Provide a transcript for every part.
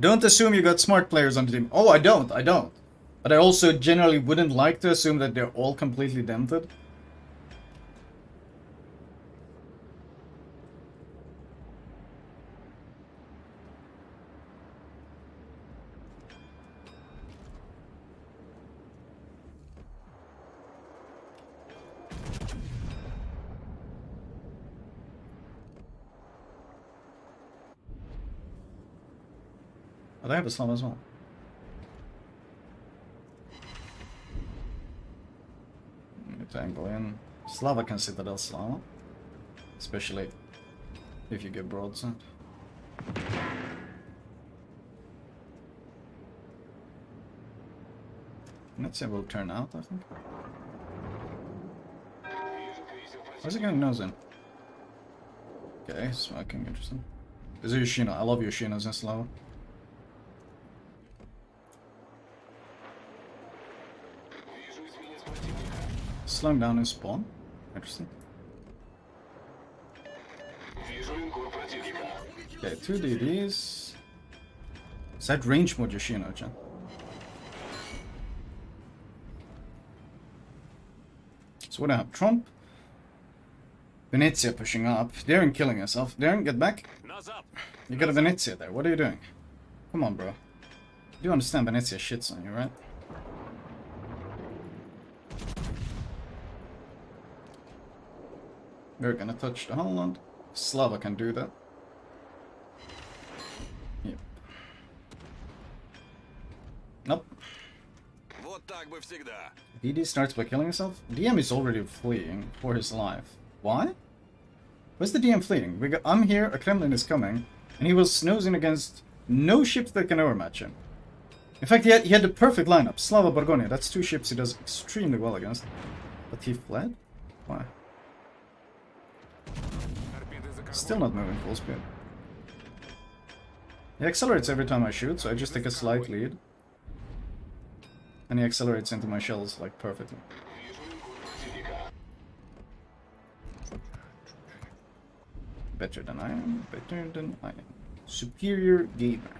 Don't assume you got smart players on the team. Oh, I don't, I don't. But I also generally wouldn't like to assume that they're all completely dented. Oh, they have a slum as well. Angle in. Slava can Citadel Slava. Especially if you get broadside. Let's see how it will turn out, I think. Where's it going nose in? Okay, smoking, interesting. Is Yoshino. I love Yoshinos in Slava. Slowing down in spawn. Interesting. Okay, two DDs. Is that range mode Yoshino, Chan? So what have? Trump. Venezia pushing up. Daring killing herself. Daring, get back. You got a Venezia there. What are you doing? Come on, bro. You do understand Venezia shits on you, right? We're gonna touch the Holland. Slava can do that. Yep. Nope. DD starts by killing himself. DM is already fleeing for his life. Why? Where's the DM fleeing? Got, I'm here, a Kremlin is coming, and he was snoozing against no ships that can overmatch him. In fact, he had, he had the perfect lineup. Slava Borgogna, that's two ships he does extremely well against. But he fled? Why? Still not moving full speed. He accelerates every time I shoot, so I just take a slight lead. And he accelerates into my shells, like, perfectly. Better than I am, better than I am. Superior gamer.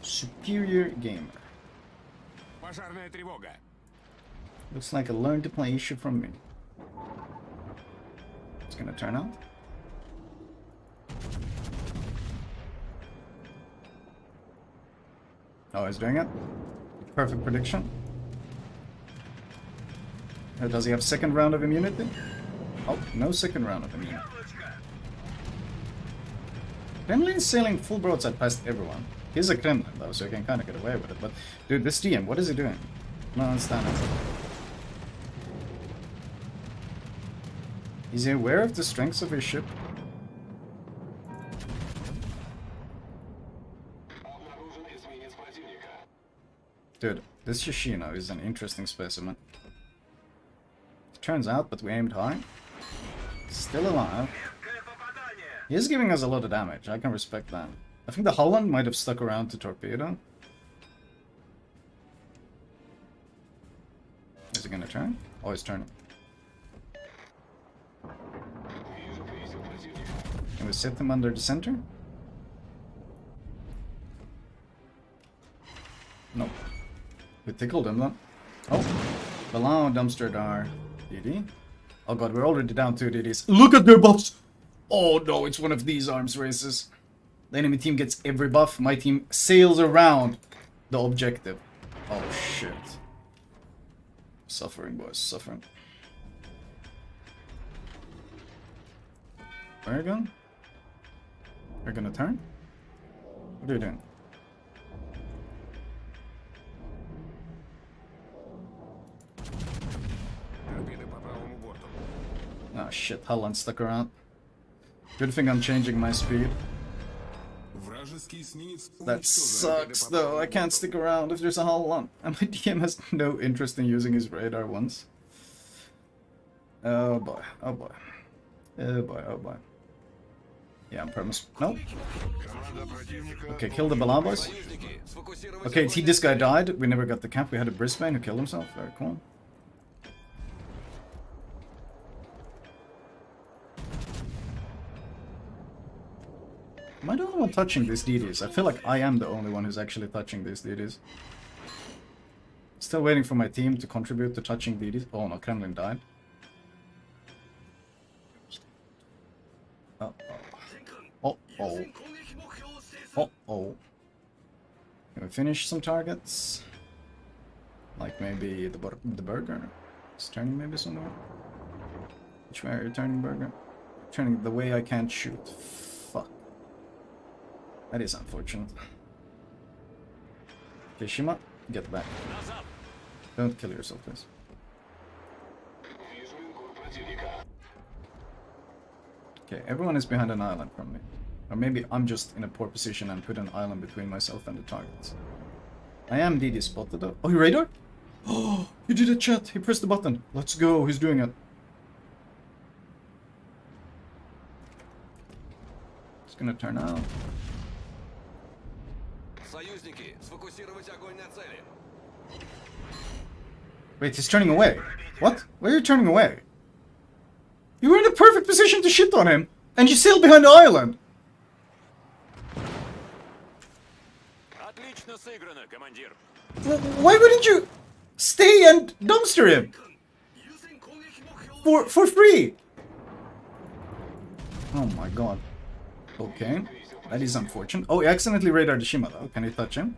Superior gamer. Looks like a learn to play issue from me. It's gonna turn out. Oh, he's doing it. Perfect prediction. Uh, does he have second round of immunity? Oh, no second round of immunity. Kremlin is sailing full broadside past everyone. He's a Kremlin though, so he can kind of get away with it. But, dude, this DM, what is he doing? I don't understand it. Is he aware of the strengths of his ship? Dude, this Yoshino is an interesting specimen. Turns out, but we aimed high. Still alive. He is giving us a lot of damage, I can respect that. I think the Holland might have stuck around to torpedo. Is he gonna turn? Oh, he's turning. Can we set them under the center? Nope. We tickled him then. Oh, Balao dumpstered our DD. Oh god, we're already down two DDs. Look at their buffs! Oh no, it's one of these arms races. The enemy team gets every buff, my team sails around the objective. Oh shit. Suffering, boys, suffering. Where are you going? You're gonna turn? What are you doing? Shit, Holland stuck around. Good thing I'm changing my speed. That sucks though, I can't stick around if there's a Holland. And my DM has no interest in using his radar once. Oh boy, oh boy. Oh boy, oh boy. Yeah, I'm premise. No. Okay, kill the Balan. Okay, see this guy died. We never got the cap. We had a Brisbane who killed himself. Very cool. Touching these DDs? I feel like I am the only one who's actually touching these DDs. Still waiting for my team to contribute to touching DDs. Oh no, Kremlin died. Uh oh. Uh oh. Uh oh. Can we finish some targets? Like maybe the bur the burger? It's turning maybe somewhere? Which way are you turning, burger? Turning the way I can't shoot. That is unfortunate. Kishima, get back. Don't kill yourself, please. Okay, everyone is behind an island from me. Or maybe I'm just in a poor position and put an island between myself and the targets. I am DD spotted though. Oh, you radar? Oh, he did a chat. He pressed the button. Let's go. He's doing it. It's gonna turn out. Союзники, сфокусировать огонь на цели. Wait, he's turning away. What? Why are you turning away? You were in a perfect position to shit on him, and you sailed behind the island. Отлично сыграно, командир. W- Why wouldn't you stay and dumpster him for for free? Oh my god. Okay, That is unfortunate. Oh, he accidentally radared Shima though. Can I touch him?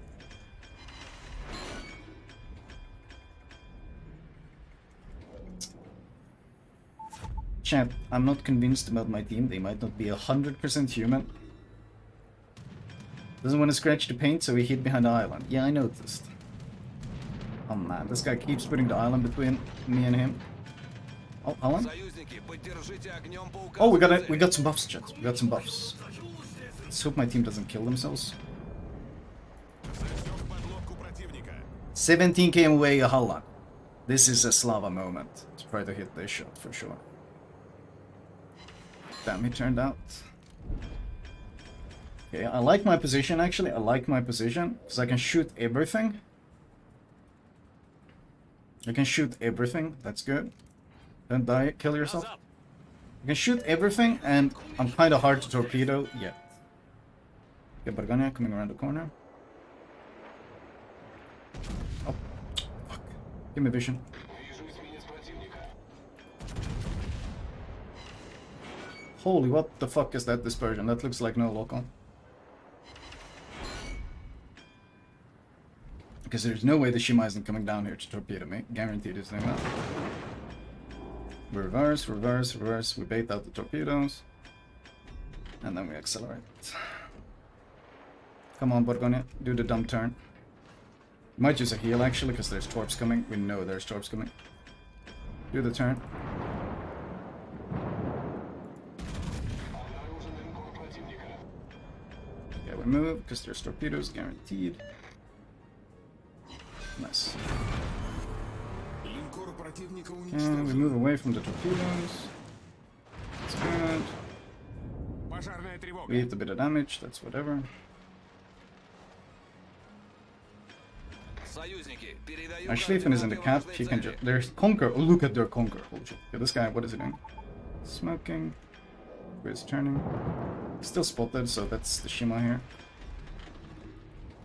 Chat, I'm not convinced about my team. They might not be 100% human. Doesn't want to scratch the paint, so he hid behind the island. Yeah, I noticed. Oh man, this guy keeps putting the island between me and him. Oh, island? Oh, we got a, we got some buffs, chat. We got some buffs. Let's hope my team doesn't kill themselves. 17 came away a Holland. This is a Slava moment to try to hit this shot for sure. Damn, it turned out. Okay, I like my position actually. I like my position because I can shoot everything. You can shoot everything. That's good. Don't die. Kill yourself. You can shoot everything, and I'm kind of hard to torpedo. Yeah. Okay, Borgogna coming around the corner. Oh, fuck. Give me vision. Holy, what the fuck is that dispersion? That looks like no local. Because there's no way the Shima isn't coming down here to torpedo me. Guaranteed it's doing. We reverse, reverse, reverse. We bait out the torpedoes. And then we accelerate. Come on, Borgogna. Do the dumb turn. Might use a heal, actually, because there's torps coming. We know there's torps coming. Do the turn. Yeah, we move, because there's torpedoes, guaranteed. Nice. And we move away from the torpedoes. That's good. We hit a bit of damage, that's whatever. My Schlieffen is in the cat. He can just... There's Conquer. Oh, look at their Conquer. Holy shit. Yeah, this guy, what is he doing? Smoking. Where's turning? Still spotted, so that's the Shima here.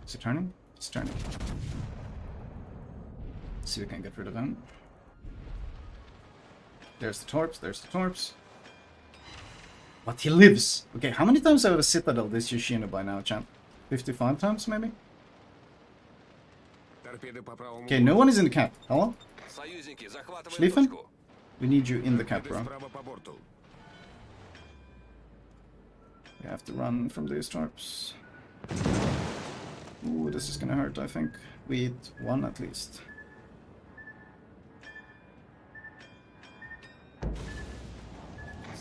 Is he turning? It's turning. Let's see if we can get rid of him. There's the torps, there's the torps. But he lives! Okay, how many times have I Citadel this Yoshino by now, champ? 55 times, maybe? Торпеды по правому Okay, no one is in the cap. Hello? Союзники, захватываем Schlieffen? точку. We need you in the cap, Торпеды bro. справа по борту. We have to run from these torps. Ooh, this is gonna hurt, I think. We hit one at least.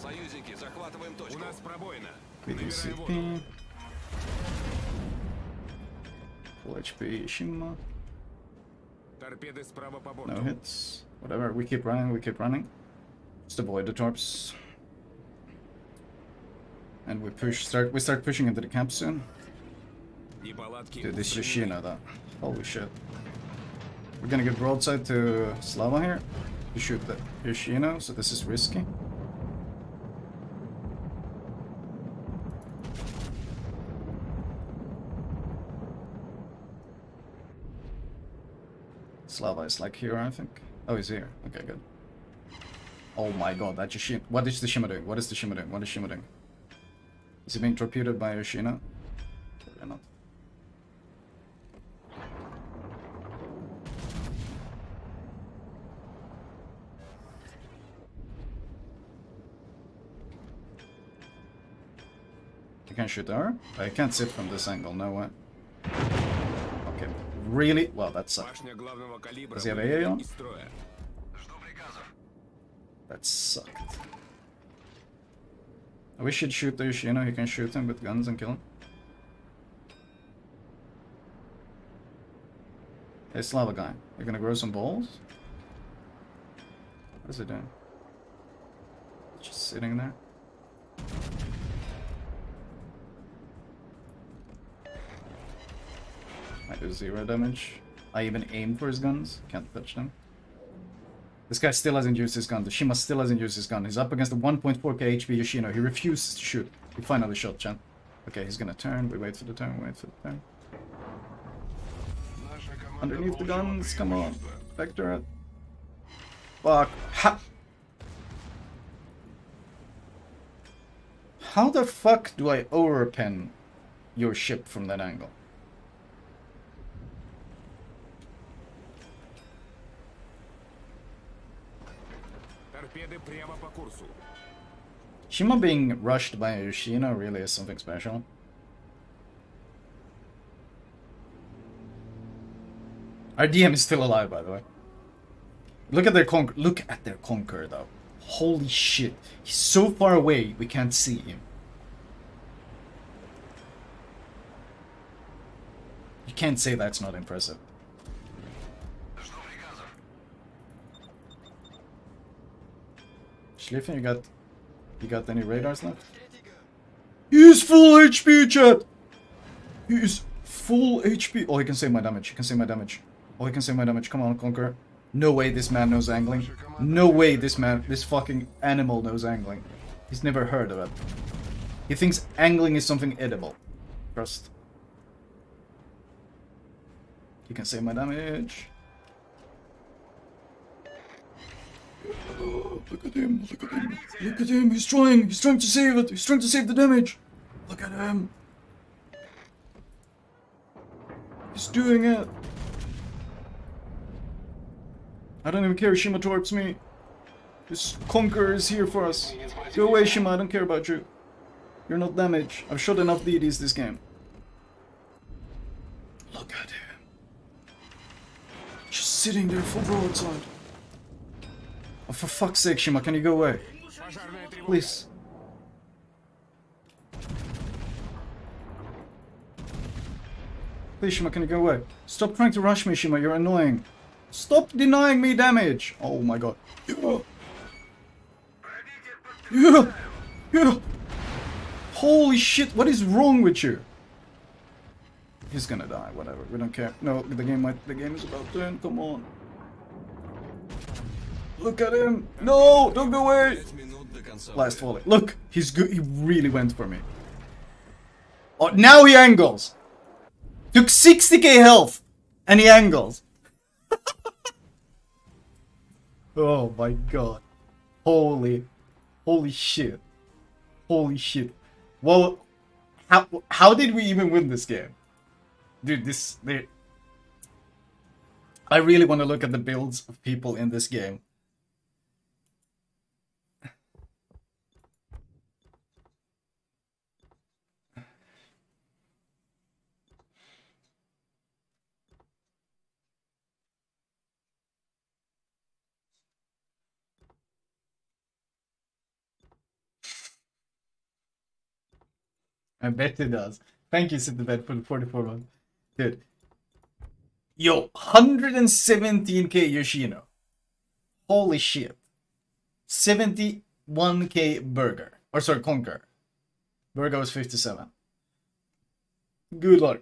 Союзники, захватываем У точку. нас пробоина. We do Набираю воду. CP. Full HP Shima. No hits. Whatever, we keep running, we keep running. Just avoid the torps. And we push, start, we start pushing into the camp soon. Dude, this Yoshino, that. Holy shit. We're gonna get broadside to Slava here. To shoot the Yoshino, so this is risky. Slava is like here, I think. Oh, he's here. Okay, good. Oh my god, that Yoshino. What is the Shima doing? What is the Shima doing? What is Shima doing? Is he being torpedoed by Yoshino? Probably not. You can shoot her? I can't sit from this angle, no way really... Well, that sucks. Does he have AA on? That sucked. We should shoot the know, he can shoot him with guns and kill him. Hey, Slava guy, you gonna grow some balls? What is he doing? Just sitting there? I do zero damage. I even aim for his guns, can't touch them. This guy still hasn't used his gun. The Shima still hasn't used his gun. He's up against the 1.4k HP Yoshino. He refuses to shoot. He finally shot Chen. Okay, he's gonna turn. We wait for the turn. Wait for the turn. Underneath the guns. Come on. Vector. Fuck. Ha How the fuck do I overpen your ship from that angle? Shima being rushed by Yoshino really is something special. Our DM is still alive, by the way. Look at their conquer. Look at their conquer, though. Holy shit! He's so far away, we can't see him. You can't say that's not impressive. You got you got any radars left? He's full HP, chat! He's full HP. Oh, he can save my damage. He can save my damage. Oh, he can save my damage. Come on, Conquer. No way this man knows angling. No way this man, this fucking animal knows angling. He's never heard of it. He thinks angling is something edible. Trust. You can save my damage. Look at him, look at him, look at him, he's trying, he's trying to save it, he's trying to save the damage. Look at him. He's doing it. I don't even care, if Shima torps me. This conqueror is here for us. Go away, Shima, I don't care about you. You're not damaged. I've shot enough DDs this game. Look at him. Just sitting there full broadside. Oh, for fuck's sake, Shima, can you go away? Please. Please, Shima, can you go away? Stop trying to rush me, Shima, you're annoying. Stop denying me damage! Oh my god. Yeah. Yeah. Yeah. Holy shit, what is wrong with you? He's gonna die, whatever, we don't care. No, the game might, the game is about to end, come on. Look at him! No! Don't go away! Last volley. Look! He's good. He really went for me. Oh, now he angles! Took 60k health! And he angles. oh my god. Holy. Holy shit. Holy shit. Well, how, how did we even win this game? Dude, this... I really want to look at the builds of people in this game. I bet it does. Thank you, Bed, for the 44 one. Dude. Yo, 117k Yoshino. Holy shit. 71k Burger. Or sorry, Conquer. Burger was 57. Good luck.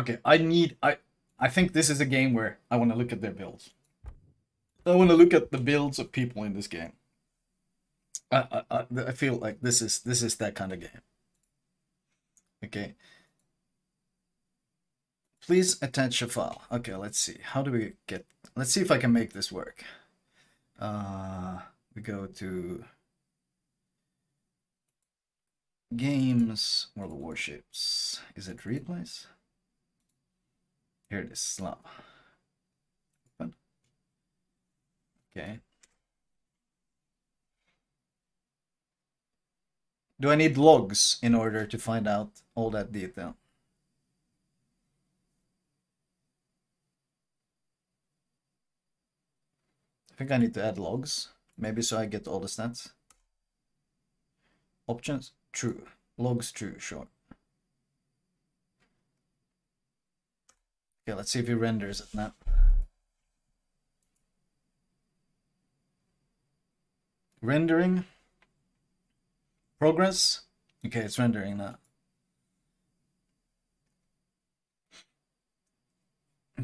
Okay, I need I I think this is a game where I want to look at their builds. I want to look at the builds of people in this game. I I I feel like this is this is that kind of game. Okay. Please attach a file. Okay, let's see. How do we get... Let's see if I can make this work. Uh, we go to... Games, World of Warships. Is it replays? Here it is. Open. Okay. Do I need logs in order to find out all that detail? I think I need to add logs, maybe so I get all the stats. Options, true. Logs, true, sure. Okay, let's see if he renders it now. Rendering. Progress. Okay, it's rendering that.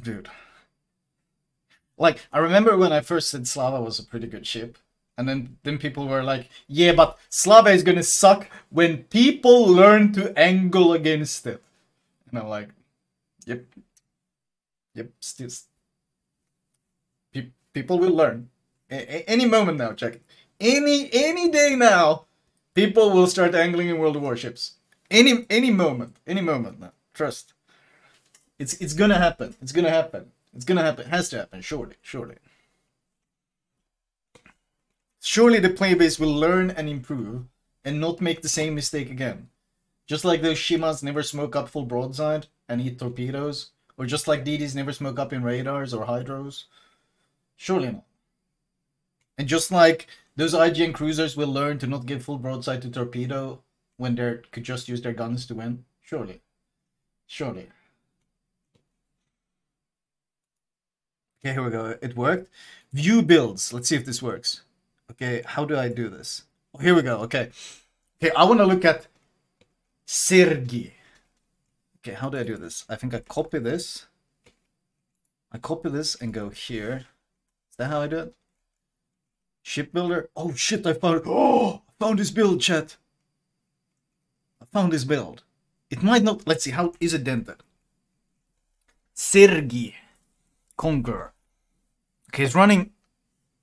Dude. Like, I remember when I first said Slava was a pretty good ship. And then, then people were like, yeah, but Slava is gonna suck when people learn to angle against it. And I'm like, yep. Yep, still. Pe people will learn. A any moment now, check. Any any day now, people will start angling in World of Warships. Any any moment, any moment now. Trust. It's it's gonna happen. It's gonna happen. It's gonna happen. It has to happen. Surely, surely. Surely the playbase will learn and improve, and not make the same mistake again. Just like those Shimas never smoke up full broadside and eat torpedoes, or just like DDs never smoke up in radars or hydros. Surely not. And just like those IJN cruisers will learn to not give full broadside to torpedo when they could just use their guns to win. Surely. Surely. Okay, here we go. It worked. View builds. Let's see if this works. Okay, how do I do this? Oh, here we go. Okay. Okay, I want to look at Sergi. Okay, how do I do this? I think I copy this. I copy this and go here. Is that how I do it? Shipbuilder. Oh shit, I found Oh, I found this build, chat. I found this build. It might not. Let's see, how is it dented? Sergi Conqueror. Okay, it's running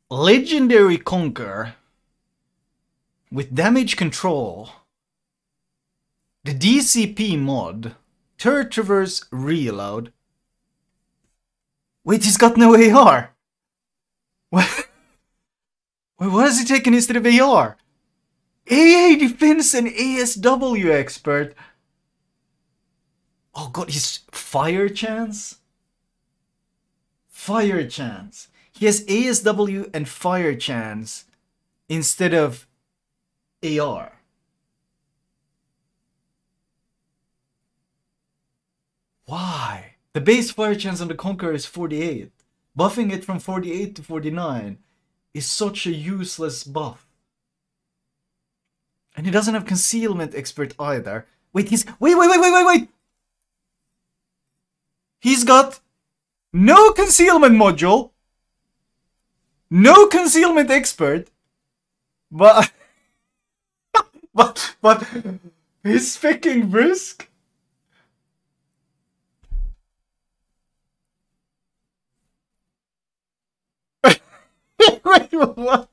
Legendary Conqueror with damage control, the DCP mod, Turret Traverse Reload. Wait, he's got no AR! What? Wait, what is he taking instead of AR? AA Defense and ASW expert. Oh god, he's fire chance? Fire chance. He has ASW and fire chance instead of AR. Why? The base fire chance on the Conqueror is 48. Buffing it from 48 to 49 is such a useless buff. And he doesn't have concealment expert either. Wait, he's wait, wait, wait, wait, wait, wait. He's got no concealment module, no concealment expert, but but but he's picking brisk. Wait, what?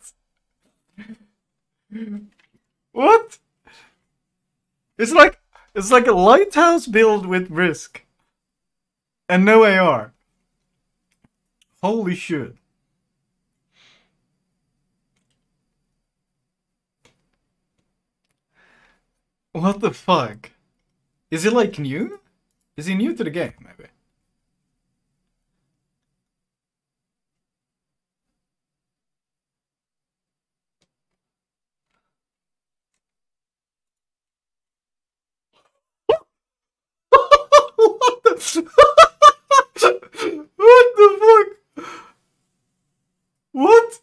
What? It's like it's like a lighthouse build with risk. And no AR. Holy shit. What the fuck? Is he like new? Is he new to the game, maybe? what the fuck? What?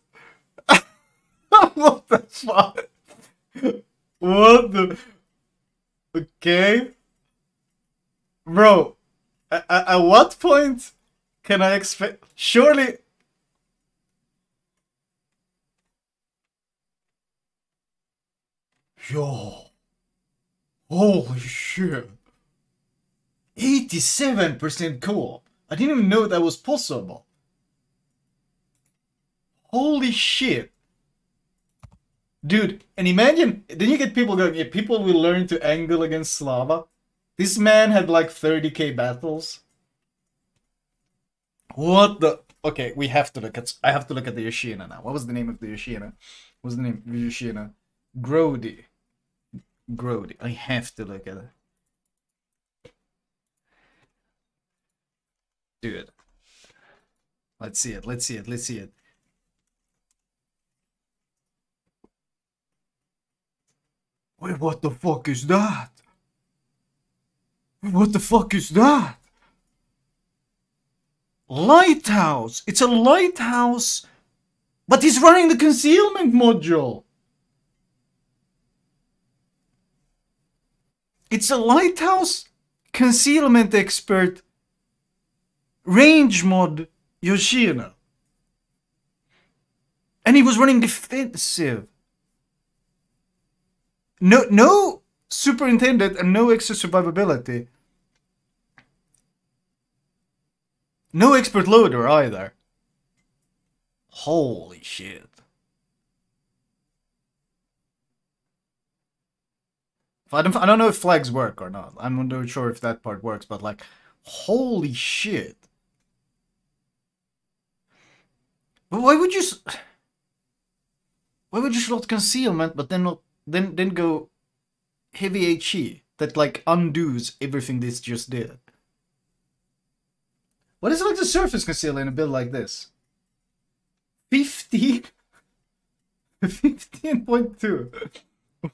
what the fuck? What the Okay. Bro, at, at what point can I expect surely Yo. Holy shit. 87% co-op. I didn't even know that was possible. Holy shit. Dude, and imagine, then you get people going, yeah, people will learn to angle against Slava. This man had like 30k battles. What the? Okay, we have to look at. I have to look at the Yoshina now. What was the name of the Yoshina? What was the name of the Yoshina? Grody. Grody. I have to look at it. Dude. Let's see it. Let's see it. Let's see it. Wait, what the fuck is that? What the fuck is that? Lighthouse! It's a lighthouse! But he's running the concealment module! It's a lighthouse concealment expert range mod Yoshino. And he was running defensive. No no superintendent and no extra survivability. No expert loader either. Holy shit. I don't, I don't know if flags work or not. I'm not sure if that part works, but like, holy shit. But why would you... Why would you slot concealment, but then not... Then, then go heavy HE that like undoes everything this just did? What is it like to surface conceal in a build like this? 15? 15.2.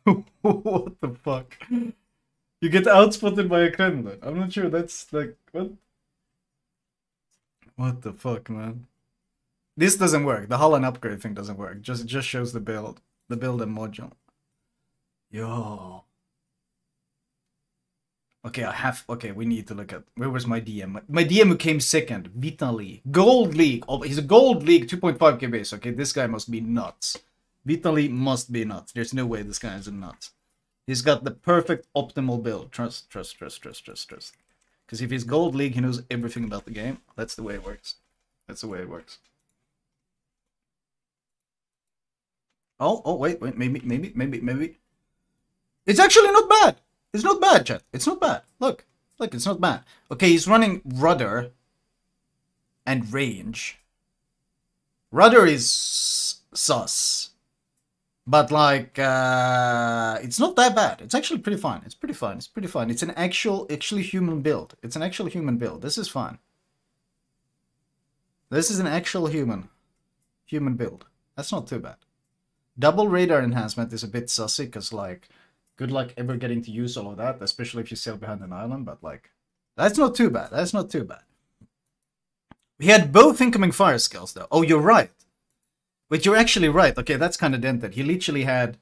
what the fuck? You get outspotted by a Kremlin. I'm not sure that's like what What the fuck, man? This doesn't work. The Holland upgrade thing doesn't work. Just just shows the build. The build and module. Yo. Okay, I have. Okay, we need to look at where was my DM? My, DM who came second, Vitali, Gold League. Oh, he's a Gold League 2.5k base. Okay, this guy must be nuts. Vitali must be nuts. There's no way this guy is a nuts. He's got the perfect optimal build. Trust, trust, trust, trust, trust, trust. Because if he's Gold League, he knows everything about the game. That's the way it works. That's the way it works. Oh, oh, wait, wait, maybe, maybe, maybe, maybe. It's actually not bad. It's not bad, chat. It's not bad. Look, look, it's not bad. Okay, he's running rudder and range. Rudder is sus. But like uh it's not that bad. It's actually pretty fine. It's pretty fine. It's pretty fine. It's an actual actually human build. It's an actual human build. This is fine. This is an actual human human build. That's not too bad. Double radar enhancement is a bit sussy because like good luck ever getting to use all of that, especially if you sail behind an island, but like that's not too bad. That's not too bad. He had both incoming fire skills though. Oh, you're right. But you're actually right. Okay, that's kind of dented. He literally had.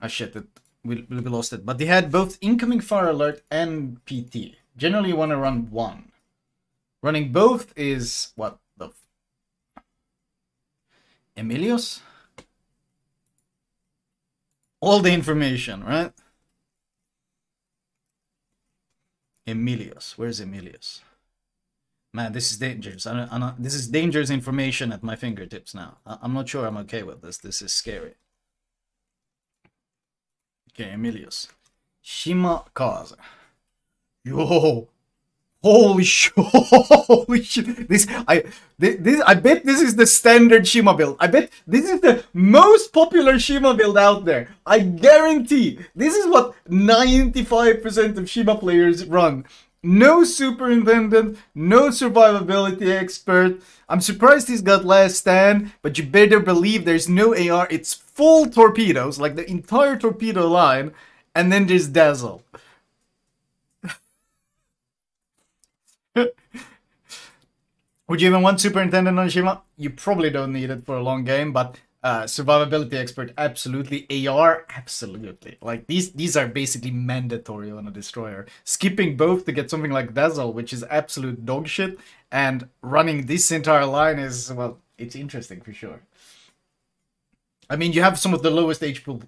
Ah, shit, it, we, we lost it. But he had both incoming fire alert and PT. Generally, you want to run one. Running both is what the. Emilios? All the information, right? Emilius, Where's Emilius? Man, this is dangerous. I don't, I don't, this is dangerous information at my fingertips now. I, I'm not sure I'm okay with this. This is scary. Okay, Emilius. Shima Kaze. Yo. Holy shit. Holy shit. This I thi- this I bet this is the standard Shima build. I bet this is the most popular Shima build out there. I guarantee this is what 95% of Shima players run. No superintendent, no survivability expert. I'm surprised he's got last stand, but you better believe there's no AR. It's full torpedoes, like the entire torpedo line, and then there's Dazzle. Would you even want superintendent on Shima? You probably don't need it for a long game, but uh, survivability expert, absolutely. AR, absolutely. Like these, these are basically mandatory on a destroyer. Skipping both to get something like Dazzle, which is absolute dog shit, and running this entire line is well, it's interesting for sure. I mean, you have some of the lowest H pool,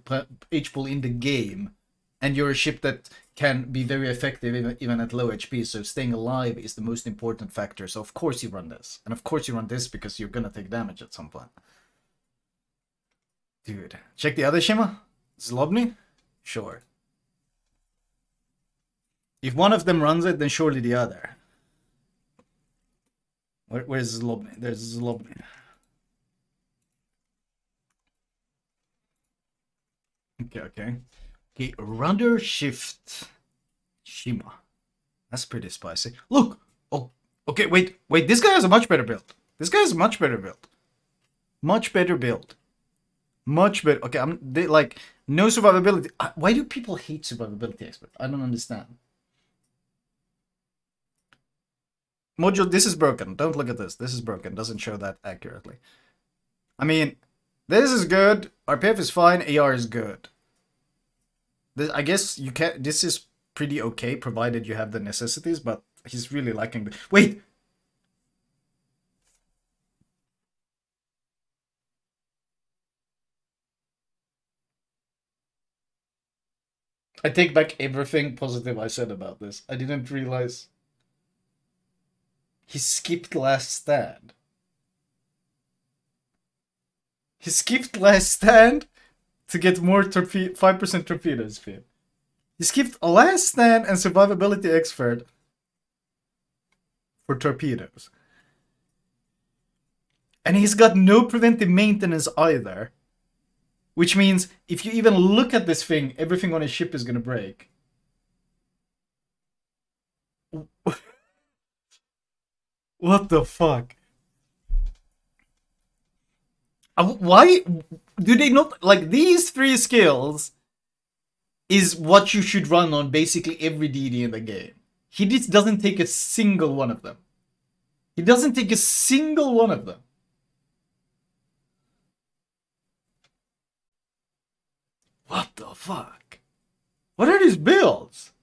H pool in the game, and you're a ship that can be very effective even, at low HP. So staying alive is the most important factor. So of course you run this, and of course you run this because you're gonna take damage at some point. Dude, check the other Shima. Zlobny? Sure. If one of them runs it, then surely the other. Where, where's Zlobny? There's Zlobny. Okay, okay. Okay, rudder shift Shima. That's pretty spicy. Look! Oh, okay, wait, wait, this guy has a much better build. This guy has a much better build. Much better build. Much better. Okay, I'm they, like no survivability. Uh, Why do people hate survivability expert? I don't understand. Module, this is broken. Don't look at this. This is broken. Doesn't show that accurately. I mean, this is good. RPF is fine. AR is good. I guess you can. This is pretty okay, provided you have the necessities. But he's really lacking. The, wait. I take back everything positive I said about this. I didn't realize he skipped last stand. He skipped last stand to get more torpedo, 5% torpedo speed. He skipped a last stand and survivability expert for torpedoes. And he's got no preventive maintenance either. Which means if you even look at this thing, everything on his ship is gonna break. what the fuck? Uh, Why do they not like these three skills? Is what you should run on basically every DD in the game. He just doesn't take a single one of them. He doesn't take a single one of them. What the fuck? What are these builds?